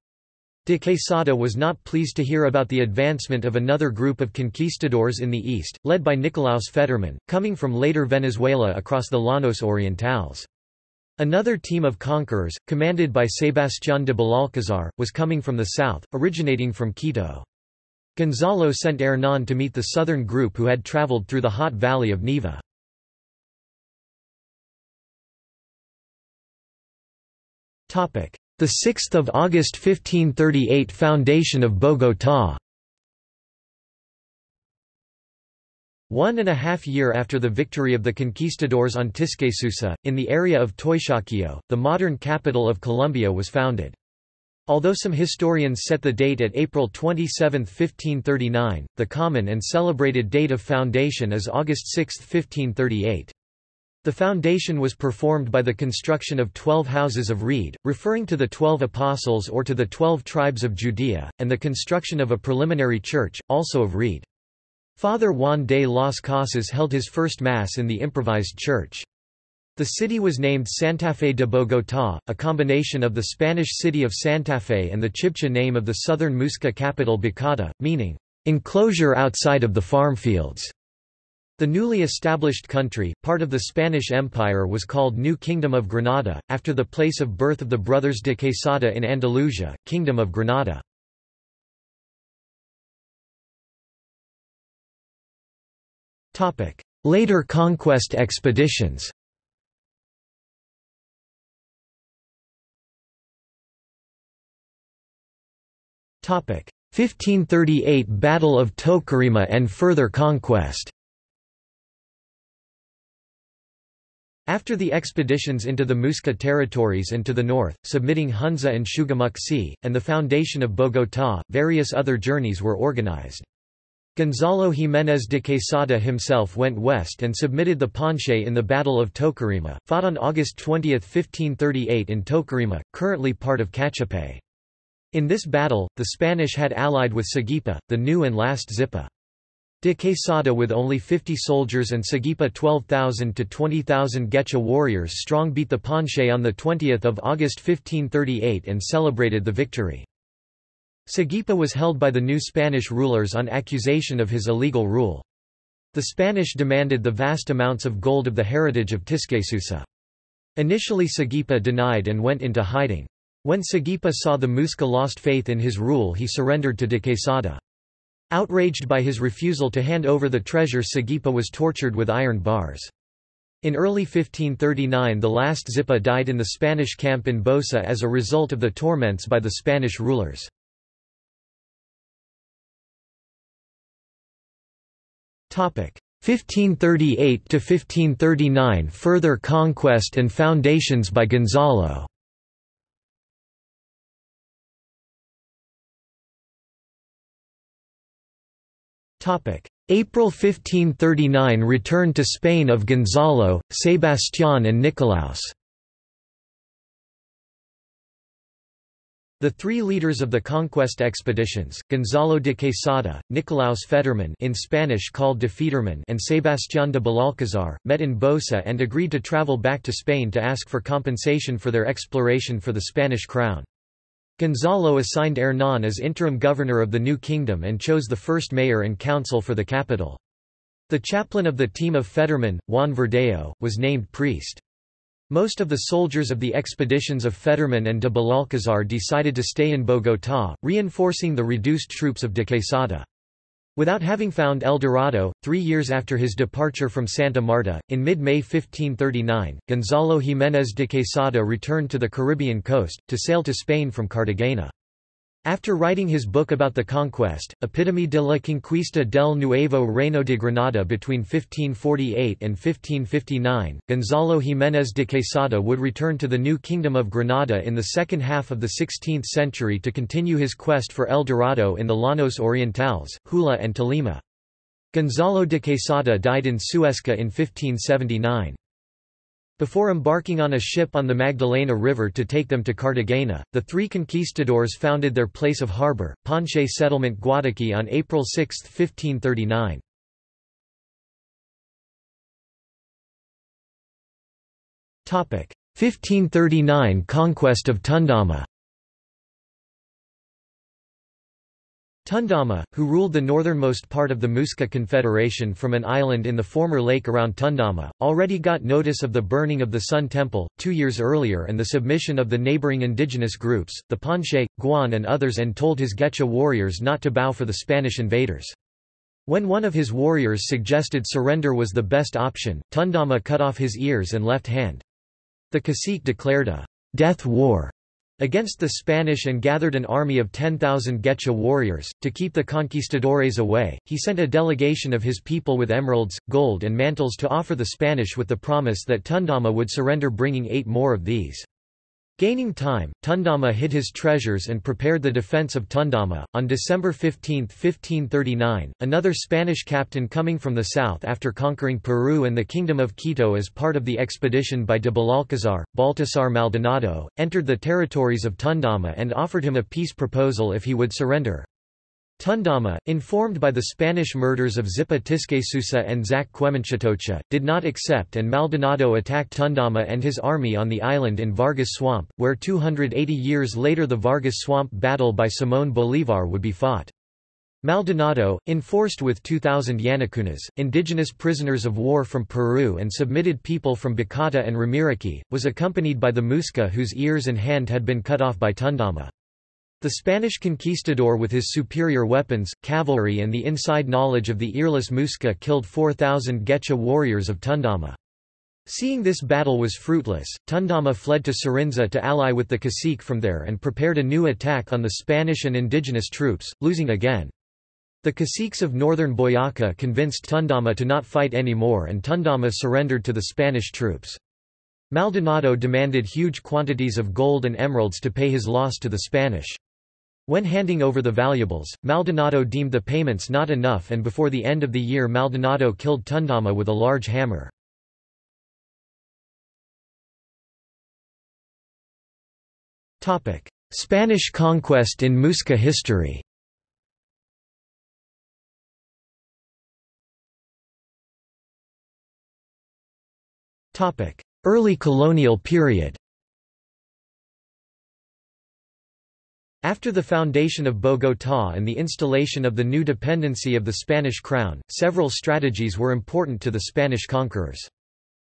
De Quesada was not pleased to hear about the advancement of another group of conquistadors in the east, led by Nikolaus Federmann, coming from later Venezuela across the Llanos Orientales. Another team of conquerors, commanded by Sebastián de Belalcázar, was coming from the south, originating from Quito. Gonzalo sent Hernán to meet the southern group who had traveled through the hot valley of Neiva. The 6th of August 1538 Foundation of Bogotá One and a half year after the victory of the conquistadors on Tisquesusa, in the area of Teusaquillo, the modern capital of Colombia was founded. Although some historians set the date at April 27, 1539, the common and celebrated date of foundation is August 6, 1538. The foundation was performed by the construction of twelve houses of reed, referring to the twelve apostles or to the twelve tribes of Judea, and the construction of a preliminary church, also of reed. Father Juan de las Casas held his first Mass in the improvised church. The city was named Santa Fe de Bogotá, a combination of the Spanish city of Santa Fe and the Chibcha name of the southern Muisca capital Bacata, meaning, enclosure outside of the farm fields. The newly established country, part of the Spanish Empire was called New Kingdom of Granada, after the place of birth of the brothers de Quesada in Andalusia, Kingdom of Granada. Later conquest expeditions Topic 1538 Battle of Tocarema and further conquest After the expeditions into the Muisca territories and to the north, submitting Hunza and Sugamuxi, and the foundation of Bogotá, various other journeys were organized. Gonzalo Jiménez de Quesada himself went west and submitted the Panche in the Battle of Tocarema, fought on August 20, 1538 in Tocarema, currently part of Cachipay. In this battle, the Spanish had allied with Sagipa, the new and last Zipa. De Quesada with only 50 soldiers and Sagipa 12,000 to 20,000 güecha warriors strong beat the Panche on 20 August 1538 and celebrated the victory. Sagipa was held by the new Spanish rulers on accusation of his illegal rule. The Spanish demanded the vast amounts of gold of the heritage of Tisquesusa. Initially Sagipa denied and went into hiding. When Sagipa saw the Muisca lost faith in his rule he surrendered to de Quesada. Outraged by his refusal to hand over the treasure Sagipa was tortured with iron bars. In early 1539 the last Zipa died in the Spanish camp in Bosa as a result of the torments by the Spanish rulers. Topic 1538 to 1539 Further conquest and foundations by Gonzalo. April 1539 Return to Spain of Gonzalo, Sebastián and Nikolaus. The three leaders of the conquest expeditions, Gonzalo de Quesada, Nikolaus Federmann in Spanish called de Federmann and Sebastián de Belalcázar, met in Bosa and agreed to travel back to Spain to ask for compensation for their exploration for the Spanish crown. Gonzalo assigned Hernán as interim governor of the new kingdom and chose the first mayor and council for the capital. The chaplain of the team of Federmann, Juan Verdejo, was named priest. Most of the soldiers of the expeditions of Federmann and de Belalcázar decided to stay in Bogotá, reinforcing the reduced troops of de Quesada. Without having found El Dorado, three years after his departure from Santa Marta, in mid-May 1539, Gonzalo Jiménez de Quesada returned to the Caribbean coast, to sail to Spain from Cartagena. After writing his book about the conquest, Epitome de la Conquista del Nuevo Reino de Granada between 1548 and 1559, Gonzalo Jiménez de Quesada would return to the new Kingdom of Granada in the second half of the 16th century to continue his quest for El Dorado in the Llanos Orientales, Huila and Tolima. Gonzalo de Quesada died in Suesca in 1579. Before embarking on a ship on the Magdalena River to take them to Cartagena, the three conquistadors founded their place of harbor, Panche settlement Guataquí on April 6, 1539. Topic: 1539 Conquest of Tundama. Tundama, who ruled the northernmost part of the Muisca Confederation from an island in the former lake around Tundama, already got notice of the burning of the Sun Temple, two years earlier and the submission of the neighboring indigenous groups, the Panche, Guane and others and told his güecha warriors not to bow for the Spanish invaders. When one of his warriors suggested surrender was the best option, Tundama cut off his ears and left hand. The cacique declared a death war against the Spanish and gathered an army of 10,000 güecha warriors. To keep the conquistadores away, he sent a delegation of his people with emeralds, gold and mantles to offer the Spanish with the promise that Tundama would surrender bringing eight more of these. Gaining time, Tundama hid his treasures and prepared the defense of Tundama. On December 15, 1539, another Spanish captain coming from the south after conquering Peru and the Kingdom of Quito as part of the expedition by de Belalcazar, Baltasar Maldonado, entered the territories of Tundama and offered him a peace proposal if he would surrender. Tundama, informed by the Spanish murders of Zipa Tisquesusa and Zaque Quemuenchatocha, did not accept and Maldonado attacked Tundama and his army on the island in Vargas Swamp, where 280 years later the Vargas Swamp battle by Simón Bolívar would be fought. Maldonado, enforced with 2,000 yanaconas, indigenous prisoners of war from Peru and submitted people from Bacata and Ramiriqui, was accompanied by the Muisca whose ears and hand had been cut off by Tundama. The Spanish conquistador with his superior weapons, cavalry and the inside knowledge of the earless Muisca killed 4,000 güecha warriors of Tundama. Seeing this battle was fruitless, Tundama fled to Cerinza to ally with the cacique from there and prepared a new attack on the Spanish and indigenous troops, losing again. The caciques of northern Boyaca convinced Tundama to not fight anymore and Tundama surrendered to the Spanish troops. Maldonado demanded huge quantities of gold and emeralds to pay his loss to the Spanish. When handing over the valuables, Maldonado deemed the payments not enough and before the end of the year Maldonado killed Tundama with a large hammer. Spanish conquest in Muisca history. Early colonial period After the foundation of Bogotá and the installation of the new dependency of the Spanish crown, several strategies were important to the Spanish conquerors.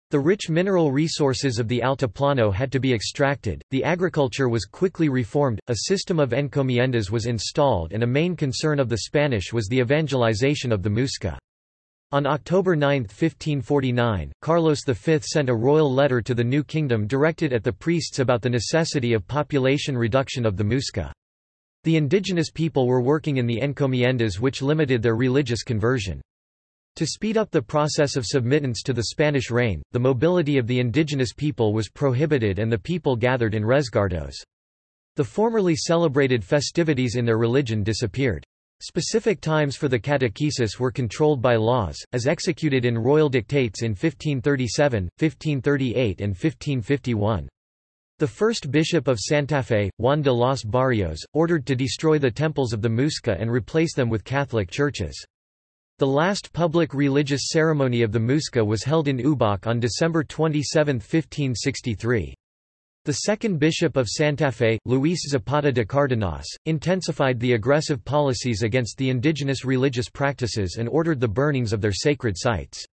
The rich mineral resources of the Altiplano had to be extracted, the agriculture was quickly reformed, a system of encomiendas was installed and a main concern of the Spanish was the evangelization of the Muisca. On October 9, 1549, Carlos V sent a royal letter to the new kingdom directed at the priests about the necessity of population reduction of the Muisca. The indigenous people were working in the encomiendas which limited their religious conversion. To speed up the process of submittance to the Spanish reign, the mobility of the indigenous people was prohibited and the people gathered in resguardos. The formerly celebrated festivities in their religion disappeared. Specific times for the catechesis were controlled by laws, as executed in royal dictates in 1537, 1538 and 1551. The first bishop of Santa Fe, Juan de los Barrios, ordered to destroy the temples of the Muisca and replace them with Catholic churches. The last public religious ceremony of the Muisca was held in Ubaque on December 27, 1563. The second bishop of Santa Fe, Luis Zapata de Cárdenas, intensified the aggressive policies against the indigenous religious practices and ordered the burnings of their sacred sites.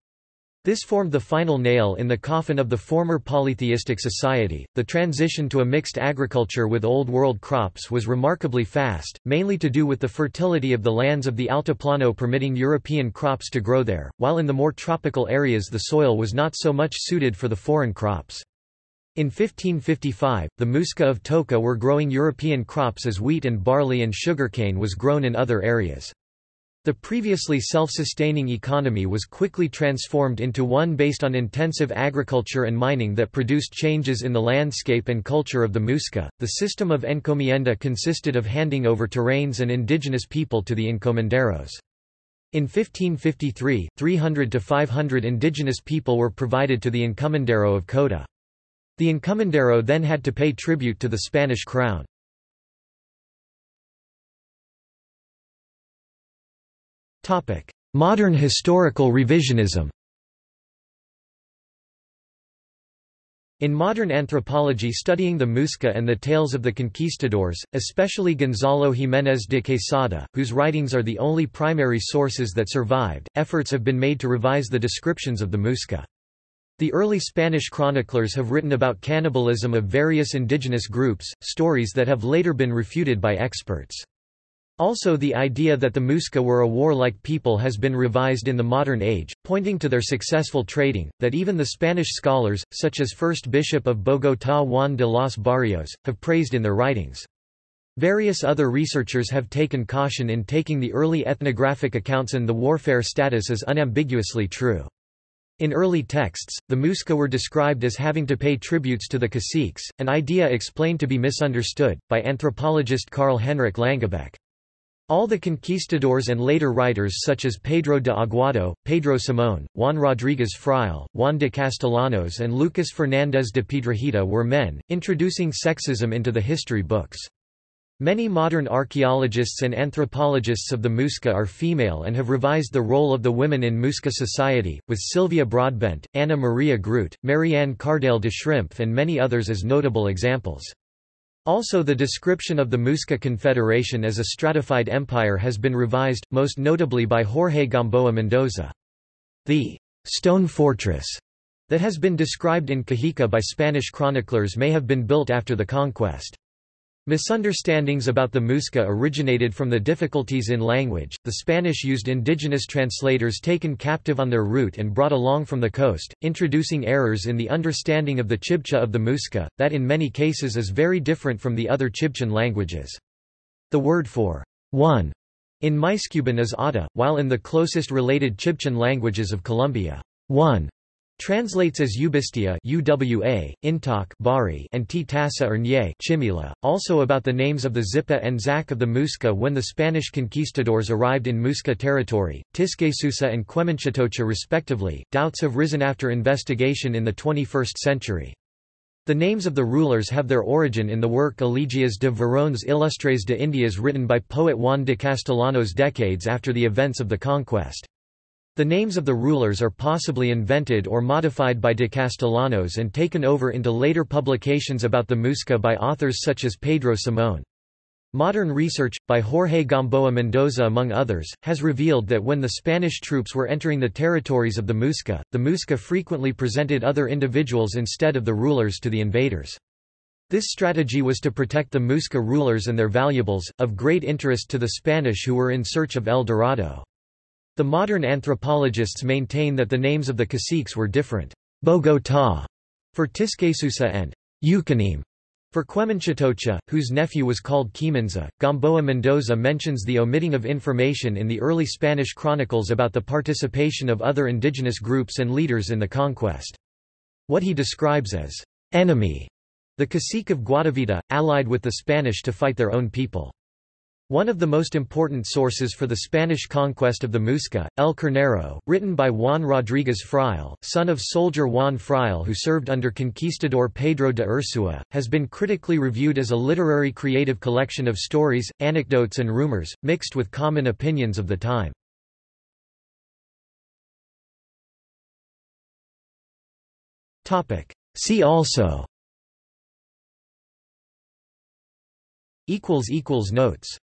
This formed the final nail in the coffin of the former polytheistic society. The transition to a mixed agriculture with Old World crops was remarkably fast, mainly to do with the fertility of the lands of the Altiplano permitting European crops to grow there, while in the more tropical areas the soil was not so much suited for the foreign crops. In 1555, the Muisca of Toca were growing European crops as wheat and barley and sugarcane was grown in other areas. The previously self-sustaining economy was quickly transformed into one based on intensive agriculture and mining that produced changes in the landscape and culture of the Muisca. The system of encomienda consisted of handing over terrains and indigenous people to the encomenderos. In 1553, 300 to 500 indigenous people were provided to the encomendero of Cota. The encomendero then had to pay tribute to the Spanish crown. Modern historical revisionism In modern anthropology studying the Muisca and the tales of the conquistadors, especially Gonzalo Jiménez de Quesada, whose writings are the only primary sources that survived, efforts have been made to revise the descriptions of the Muisca. The early Spanish chroniclers have written about cannibalism of various indigenous groups, stories that have later been refuted by experts. Also the idea that the Muisca were a warlike people has been revised in the modern age, pointing to their successful trading, that even the Spanish scholars, such as First Bishop of Bogotá Juan de los Barrios, have praised in their writings. Various other researchers have taken caution in taking the early ethnographic accounts and the warfare status as unambiguously true. In early texts, the Muisca were described as having to pay tributes to the caciques, an idea explained to be misunderstood, by anthropologist Carl Henrik Langebaek. All the conquistadors and later writers such as Pedro de Aguado, Pedro Simón, Juan Rodríguez Freyle, Juan de Castellanos and Lucas Fernández de Piedrahita were men, introducing sexism into the history books. Many modern archaeologists and anthropologists of the Muisca are female and have revised the role of the women in Muisca society, with Sylvia Broadbent, Anna Maria Groot, Marianne Cardale de Schrimpf and many others as notable examples. Also the description of the Muisca Confederation as a stratified empire has been revised, most notably by Jorge Gamboa Mendoza. The «stone fortress» that has been described in Cajica by Spanish chroniclers may have been built after the conquest. Misunderstandings about the Muisca originated from the difficulties in language. The Spanish used indigenous translators taken captive on their route and brought along from the coast, introducing errors in the understanding of the Chibcha of the Muisca, that in many cases is very different from the other Chibchan languages. The word for one in Muysccubun is Ata, while in the closest related Chibchan languages of Colombia, one Translates as Ubistia UWA, Intok Bari and Titasa or Nye Chimila. Also about the names of the Zipa and Zaque of the Muisca when the Spanish conquistadors arrived in Muisca territory, Tisquesusa and Quemuenchatocha respectively, doubts have risen after investigation in the 21st century. The names of the rulers have their origin in the work Elegias de Varones Illustres de Indias written by poet Juan de Castellanos decades after the events of the conquest. The names of the rulers are possibly invented or modified by de Castellanos and taken over into later publications about the Muisca by authors such as Pedro Simón. Modern research, by Jorge Gamboa Mendoza among others, has revealed that when the Spanish troops were entering the territories of the Muisca, the Muisca frequently presented other individuals instead of the rulers to the invaders. This strategy was to protect the Muisca rulers and their valuables, of great interest to the Spanish who were in search of El Dorado. The modern anthropologists maintain that the names of the caciques were different. Bogotá for Tisquesusa and Eucaneme for Quemuenchatocha, whose nephew was called Quiminza, Gamboa Mendoza mentions the omitting of information in the early Spanish chronicles about the participation of other indigenous groups and leaders in the conquest. What he describes as enemy, the cacique of Guatavita, allied with the Spanish to fight their own people. One of the most important sources for the Spanish conquest of the Muisca, El Carnero, written by Juan Rodríguez Freyle, son of soldier Juan Freyle who served under conquistador Pedro de Ursua, has been critically reviewed as a literary creative collection of stories, anecdotes and rumors, mixed with common opinions of the time. See also Notes